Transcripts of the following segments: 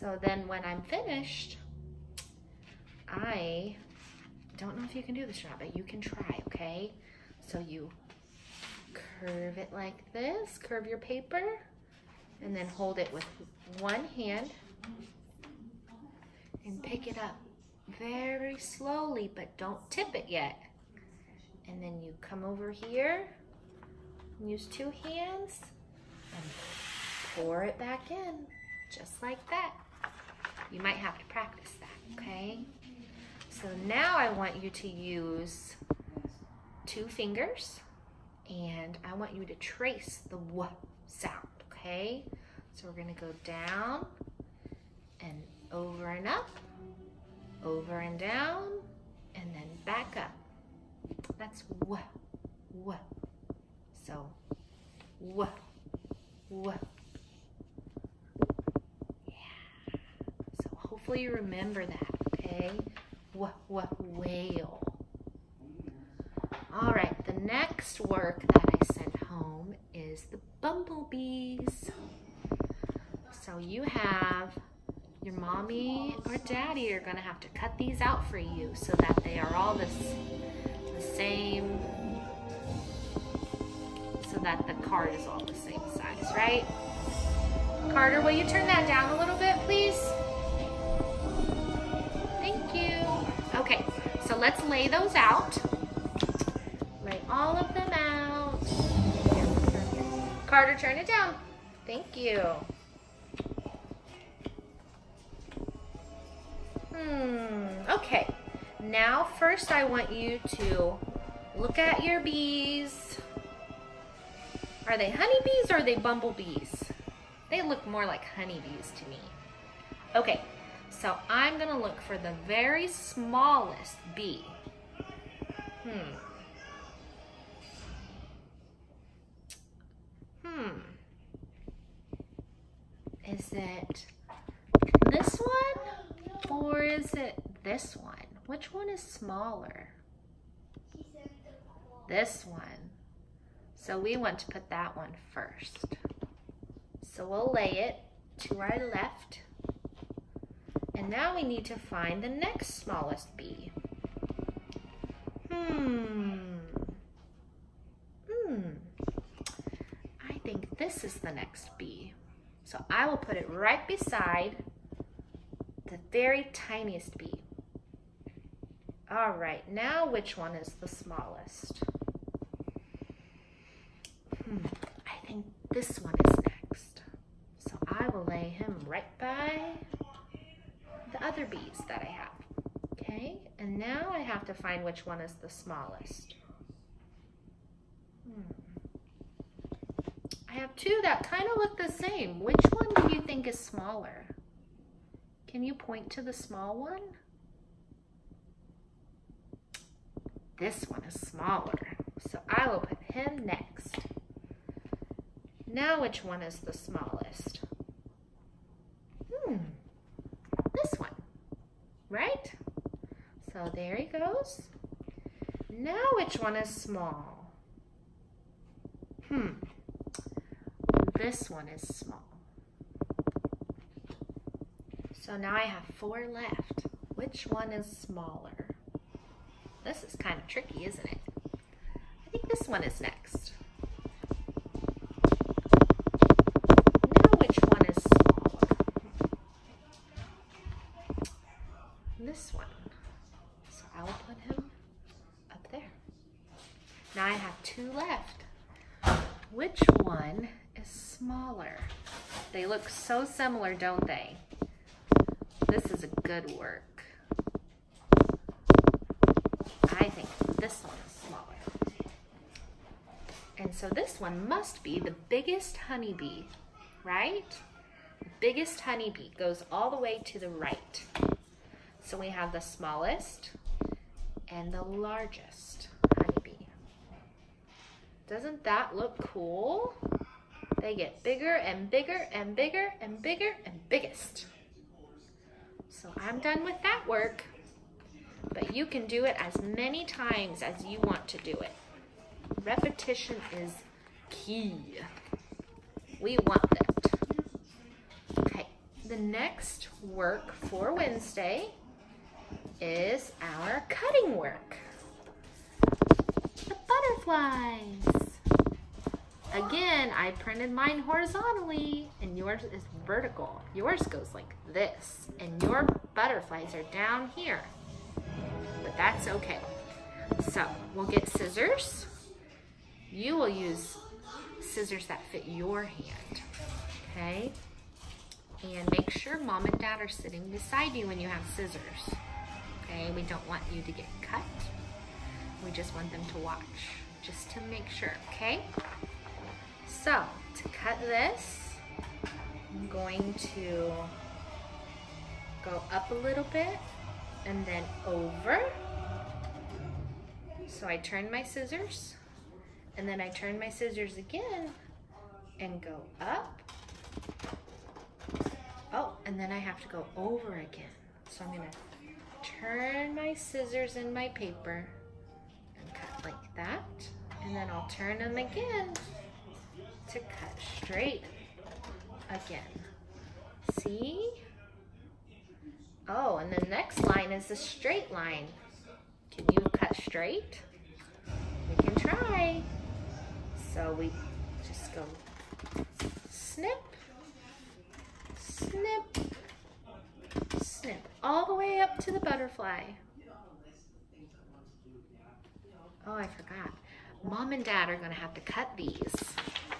So then when I'm finished, I don't know if you can do this or not, but you can try, okay? So you curve it like this, curve your paper, and then hold it with one hand and pick it up very slowly, but don't tip it yet. And then you come over here, use two hands, and pour it back in, just like that. You might have to practice that, okay? So now I want you to use two fingers and I want you to trace the w sound, okay? So we're gonna go down and over and up, over and down, and then back up. That's w, w. So, w, w. Remember that, okay? Whale. All right, the next work that I sent home is the bumblebees. So you have your mommy or daddy are gonna have to cut these out for you so that they are all this, the same, so that the card is all the same size, right? Carter, will you turn that down a little bit, please? Let's lay those out. Lay all of them out. Carter, turn it down. Thank you. Hmm, okay. Now first I want you to look at your bees. Are they honeybees or are they bumblebees? They look more like honeybees to me. Okay, so I'm gonna look for the very smallest bee. Hmm. Hmm. Is it this one or is it this one? Which one is smaller? This one. So we want to put that one first. So we'll lay it to our left. And now we need to find the next smallest bee. Hmm. Hmm. I think this is the next bee. So I will put it right beside the very tiniest bee. All right, now which one is the smallest? Hmm, I think this one is next. So I will lay him right by the other bees that I have. Okay, and now I have to find which one is the smallest. Hmm. I have two that kind of look the same. Which one do you think is smaller? Can you point to the small one? This one is smaller, so I will put him next. Now which one is the smallest? Hmm, this one, right? So there he goes. Now which one is small? Hmm, this one is small. So now I have four left. Which one is smaller? This is kind of tricky, isn't it? I think this one is next. Now which one is smaller? This one. I will put him up there. Now I have two left. Which one is smaller? They look so similar, don't they? This is a good work. I think this one is smaller. And so this one must be the biggest honeybee, right? The biggest honeybee goes all the way to the right. So we have the smallest and the largest honeybee. Doesn't that look cool? They get bigger and bigger and bigger and bigger and biggest. So I'm done with that work, but you can do it as many times as you want to do it. Repetition is key. We want that. Okay, the next work for Wednesday is our cutting work. The butterflies. Again, I printed mine horizontally and yours is vertical. Yours goes like this and your butterflies are down here. But that's okay. So we'll get scissors. You will use scissors that fit your hand, okay? And make sure mom and dad are sitting beside you when you have scissors, okay? We don't want you to get cut. We just want them to watch, just to make sure, okay? So, to cut this, I'm going to go up a little bit and then over. So I turn my scissors and then I turn my scissors again and go up. Oh, and then I have to go over again. So I'm gonna turn my scissors in my paper and cut like that. And then I'll turn them again to cut straight again. See? Oh, and the next line is a straight line. Can you cut straight? We can try. So we just go snip, snip, all the way up to the butterfly. Oh, I forgot. Mom and dad are gonna have to cut these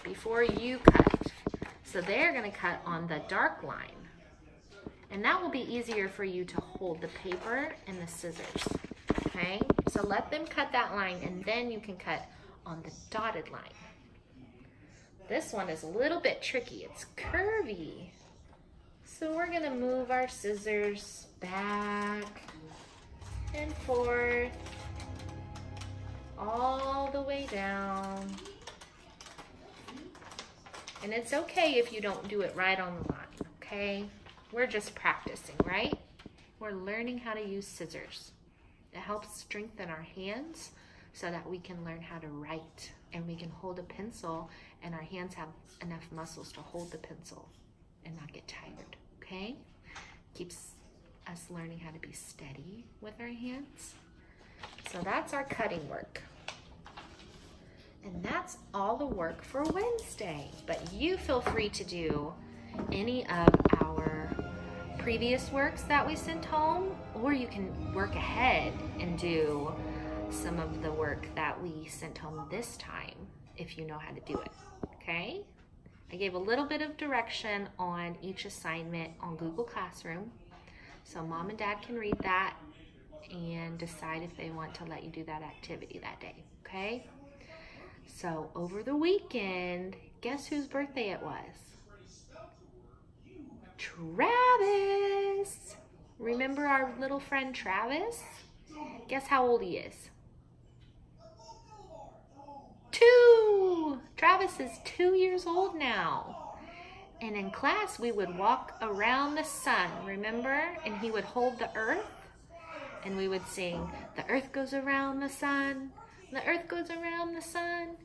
before you cut. So they're gonna cut on the dark line. And that will be easier for you to hold the paper and the scissors, okay? So let them cut that line and then you can cut on the dotted line. This one is a little bit tricky. It's curvy. So we're gonna move our scissors back and forth all the way down. And it's okay if you don't do it right on the line, okay? We're just practicing, right? We're learning how to use scissors. It helps strengthen our hands so that we can learn how to write and we can hold a pencil and our hands have enough muscles to hold the pencil and not get tired, okay? Keeps us learning how to be steady with our hands. So that's our cutting work. And that's all the work for Wednesday. But you feel free to do any of our previous works that we sent home, or you can work ahead and do some of the work that we sent home this time if you know how to do it, okay? I gave a little bit of direction on each assignment on Google Classroom, so mom and dad can read that and decide if they want to let you do that activity that day, okay? So over the weekend, guess whose birthday it was? Travis. Remember our little friend Travis? Guess how old he is? Travis is two years old now. And in class, we would walk around the sun, remember? And he would hold the earth and we would sing, the earth goes around the sun, the earth goes around the sun.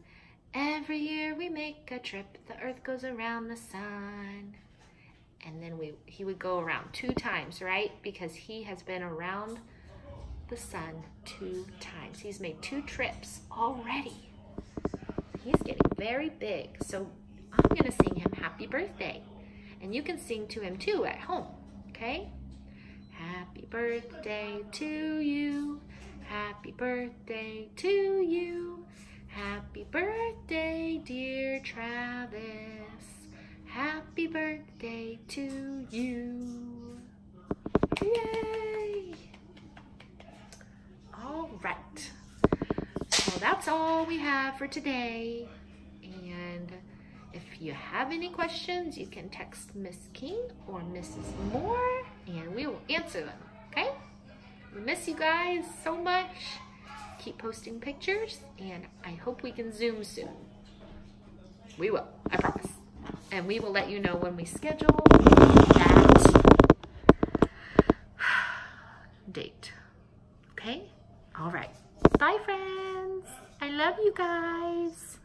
Every year we make a trip, the earth goes around the sun. And then we he would go around two times, right? Because he has been around the sun two times. He's made two trips already. He's getting very big. So I'm gonna sing him happy birthday. And you can sing to him too at home, okay? Happy birthday to you. Happy birthday to you. Happy birthday, dear Travis. Happy birthday to you. Yay! All right. So that's we have for today. And if you have any questions, you can text Miss King or Mrs. Moore and we will answer them, okay? We miss you guys so much keep posting pictures and I hope we can Zoom soon. We will, I promise. And we will let you know when we schedule that date. you guys.